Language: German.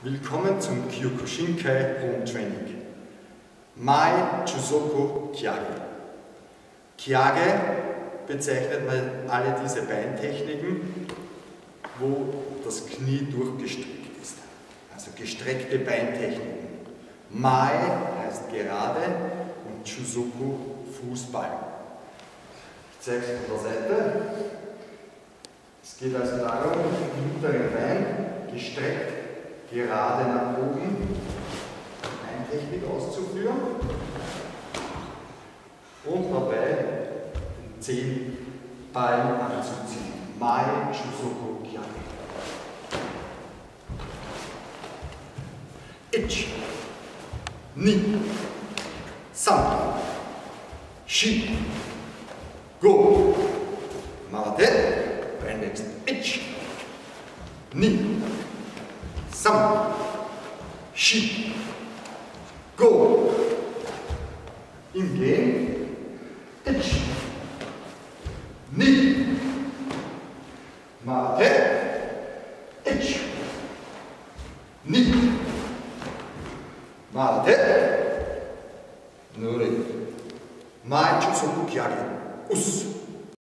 Willkommen zum Kyokushinkai Home Training. Mai Chusoku Kyage. Kyage bezeichnet man alle diese Beintechniken, wo das Knie durchgestreckt ist. Also gestreckte Beintechniken. Mai heißt gerade und Chusoku Fußball. Ich zeige es von der Seite. Es geht also darum, im hinteren Bein gestreckt gerade nach oben Eintechnik auszuführen und dabei den Zehenballen anzuziehen. Mai Shusoku Kyake. Ich. Ni. San. Shi. Go. Mate. Beim nächsten. Ich. Ni. Sam. Shi. Go. Im Gehen. Ich. Ni. Mate. Ich. Ni. Mate. Nuri. Mai Chusoku Kyage. Us.